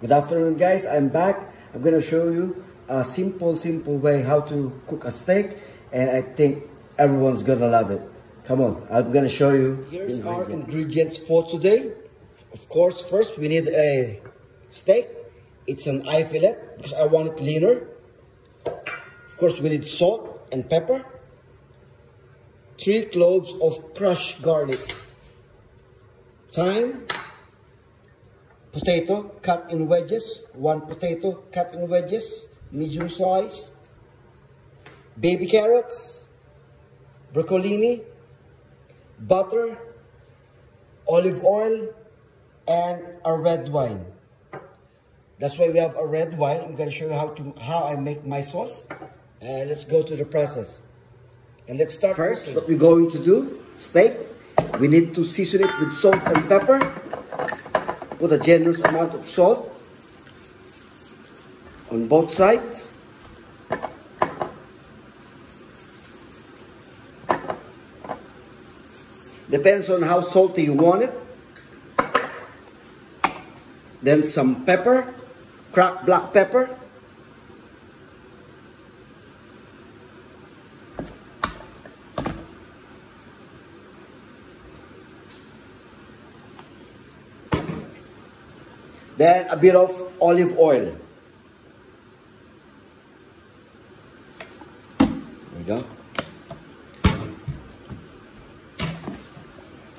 Good afternoon guys, I'm back. I'm gonna show you a simple, simple way how to cook a steak and I think everyone's gonna love it. Come on, I'm gonna show you. Here's our ingredients for today. Of course, first we need a steak. It's an eye fillet because I want it leaner. Of course, we need salt and pepper. Three cloves of crushed garlic. Thyme, potato cut in wedges, one potato cut in wedges, medium size, baby carrots, broccolini, butter, olive oil, and a red wine. That's why we have a red wine. I'm going to show you how to how I make my sauce. And let's go to the process. And let's start first. Cooking. What we're going to do, steak. We need to season it with salt and pepper. Put a generous amount of salt on both sides. Depends on how salty you want it. Then some pepper, cracked black pepper. Then a bit of olive oil. There we go.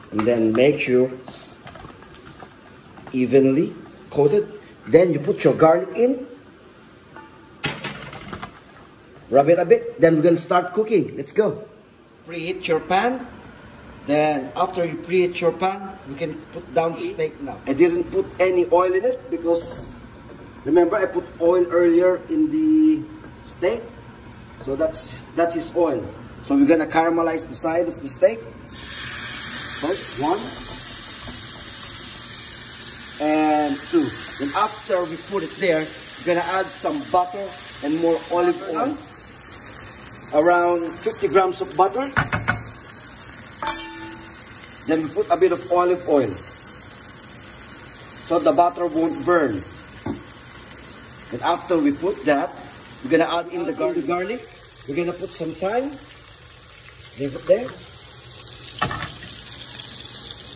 And then make sure it's evenly coated. Then you put your garlic in. Rub it a bit. Then we're going to start cooking. Let's go. Preheat your pan. Then after you preheat your pan, you can put down the steak now. I didn't put any oil in it because remember I put oil earlier in the steak. So that's that's his oil. So we're gonna caramelize the side of the steak. First, one and two. Then after we put it there, we're gonna add some butter and more olive oil. Around 50 grams of butter. Then we put a bit of olive oil. So the butter won't burn. And after we put that, we're gonna add in the garlic. Garlic. We're gonna put some thyme. Leave it there.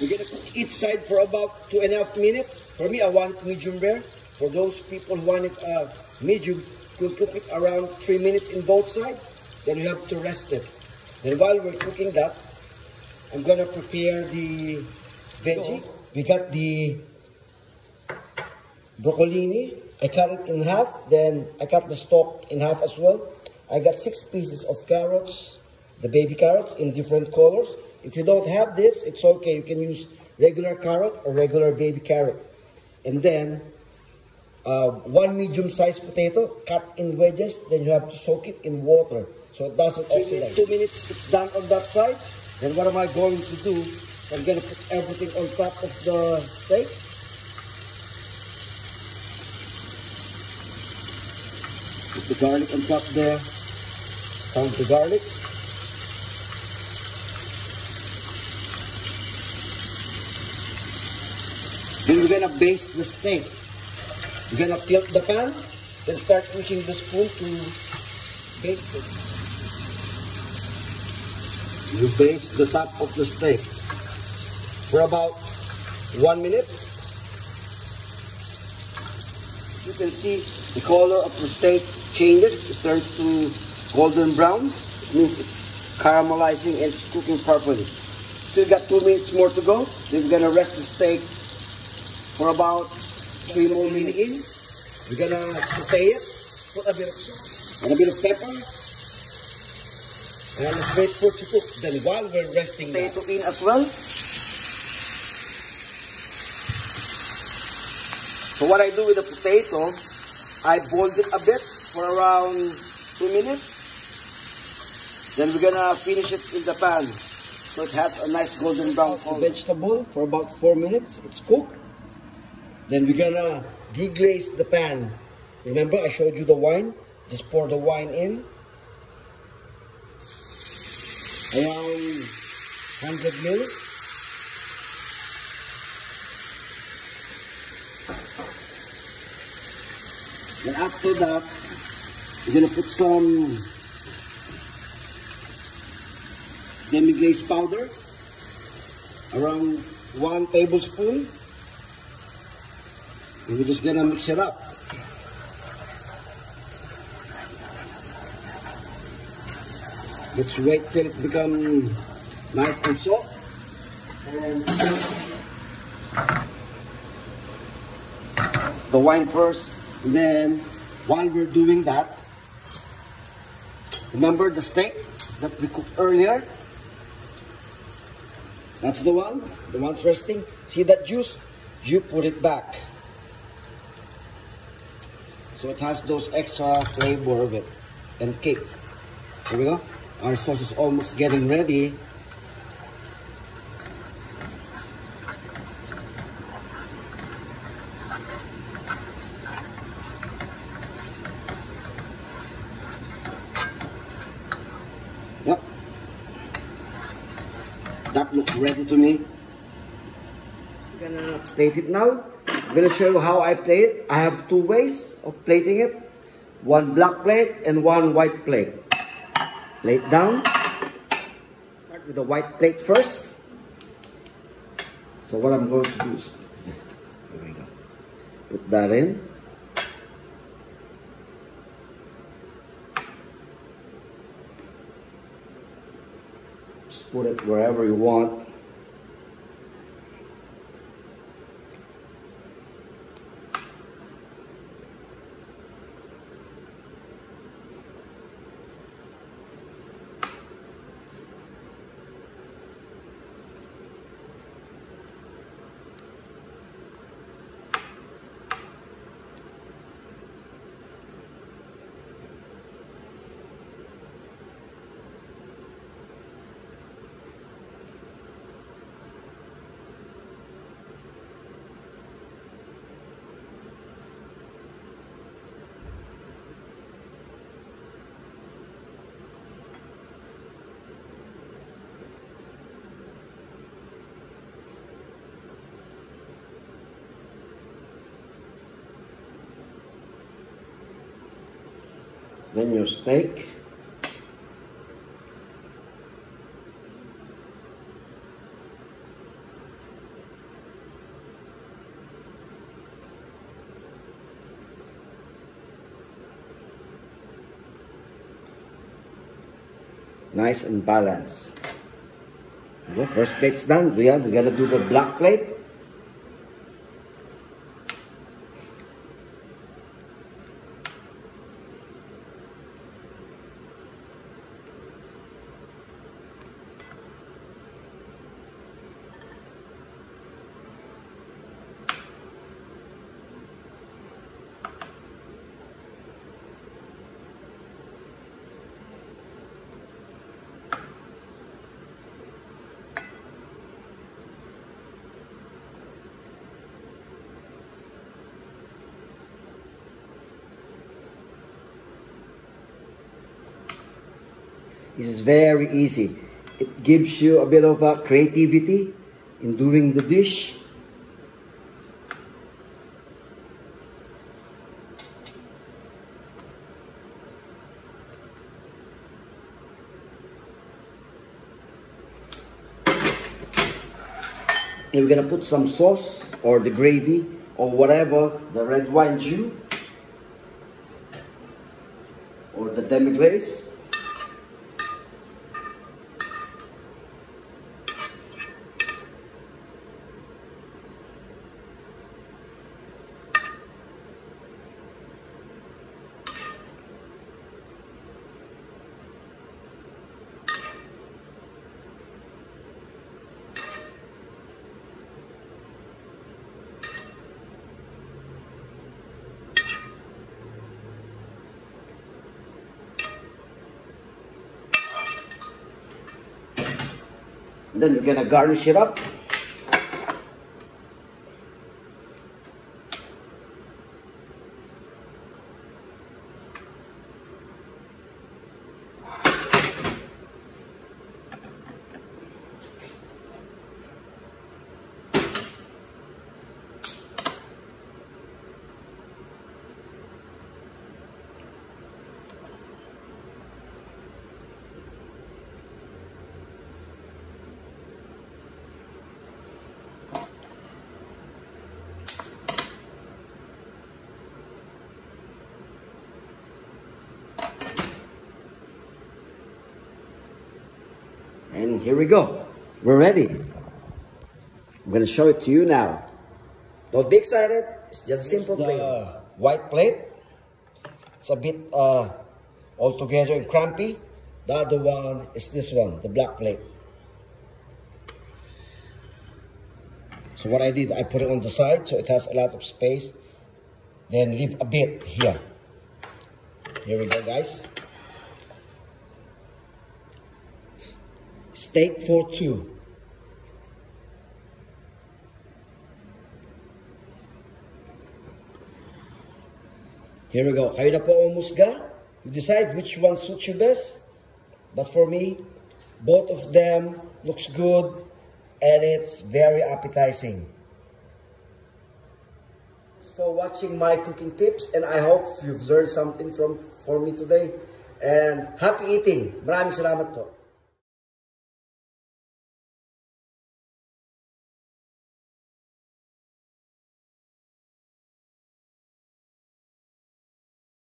We're gonna cook each side for about two and a half minutes. For me, I want it medium rare. For those people who want it uh, medium, can cook it around three minutes in both sides. Then you have to rest it. Then while we're cooking that, I'm gonna prepare the veggie. We got the broccolini. I cut it in half, then I cut the stalk in half as well. I got six pieces of carrots, the baby carrots in different colors. If you don't have this, it's okay. You can use regular carrot or regular baby carrot. And then uh, one medium-sized potato cut in wedges. Then you have to soak it in water so it doesn't oxidize. Two minutes, it's done on that side. Then what am I going to do? I'm going to put everything on top of the steak. Put the garlic on top there. Sound the garlic. Then we're gonna baste the steak. We're gonna tilt the pan, then start pushing the spoon to baste it. You baste the top of the steak for about one minute. You can see the color of the steak changes. It turns to golden brown. It means it's caramelizing and it's cooking properly. Still got two minutes more to go. Then we're gonna rest the steak for about three more minutes. We're gonna saute it, put a bit of and a bit of pepper, and let's wait for to cook. Then while we're resting potato in as well. So what I do with the potato, I boiled it a bit for around two minutes. Then we're gonna finish it in the pan. So it has a nice golden brown color. Vegetable for about four minutes. It's cooked. Then we're gonna deglaze the pan. Remember I showed you the wine? Just pour the wine in. Around 100 mil. Then after that, we're gonna put some demi-glace powder, around one tablespoon. And we're just gonna mix it up. Let's wait till it become nice and soft. And the wine first. And then while we're doing that, remember the steak that we cooked earlier? That's the one, the one resting. See that juice? You put it back. So it has those extra flavor of it and kick. Here we go. Our sauce is almost getting ready. Yep. That looks ready to me. I'm gonna plate it now. I'm gonna show you how I plate it. I have two ways of plating it. One black plate and one white plate. Plate down. Start with the white plate first. So what I'm going to do is, here we go. Put that in. Just put it wherever you want. Then your steak. Nice and balanced. The first plate's done. We are we're gonna do the black plate. This is very easy. It gives you a bit of a creativity in doing the dish. And we're gonna put some sauce or the gravy or whatever, the red wine jus or the demi-glace. And then you're gonna garnish it up. Here we go. We're ready. I'm gonna show it to you now. Don't be excited. It's just a simple plate. white plate. It's a bit uh, all together and crampy. The other one is this one, the black plate. So what I did, I put it on the side so it has a lot of space. Then leave a bit here. Here we go, guys. Steak for two. Here we go. Kayo na po ang musga. You decide which one suits you best. But for me, both of them looks good and it's very appetizing. For watching my cooking tips and I hope you've learned something from for me today. And happy eating. Maraming salamat po.